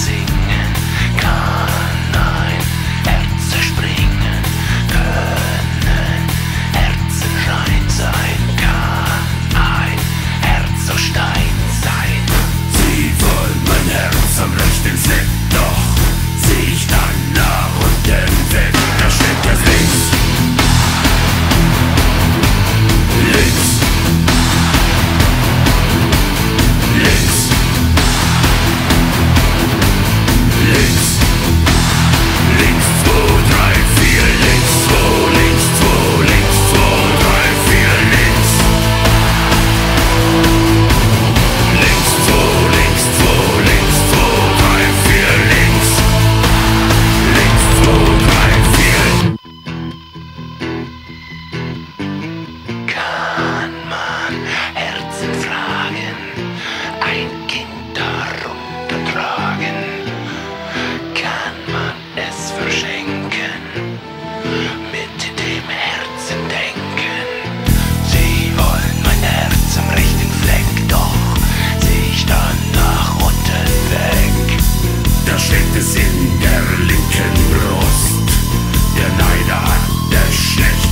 See. in der linken Brust. Der Neider der schlechte